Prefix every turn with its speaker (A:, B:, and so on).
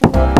A: you